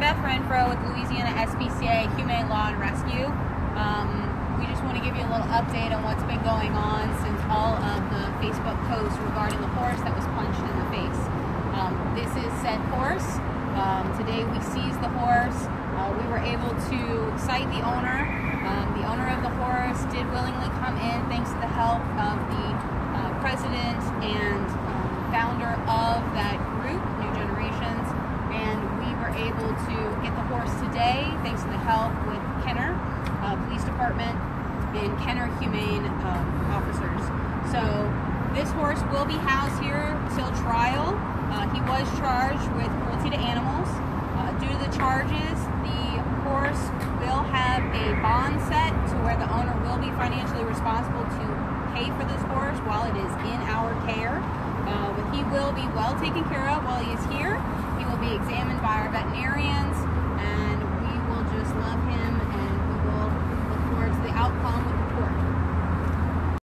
Beth Renfro with Louisiana SPCA Humane Law and Rescue. Um, we just want to give you a little update on what's been going on since all of the Facebook posts regarding the horse that was punched in the face. Um, this is said horse. Um, today we seized the horse. Uh, we were able to cite the owner. Um, the owner of the horse did willingly come in thanks to the help of the uh, president and um, founder of that group, New Generations, and we were able to get the horse today thanks to the help with Kenner uh, Police Department and Kenner Humane um, officers. So this horse will be housed here till trial. Uh, he was charged with cruelty to animals. Uh, due to the charges, the horse will have a bond set to where the owner will be financially responsible to pay for this horse while it is in our care. Uh, but he will be well taken care of while he is here.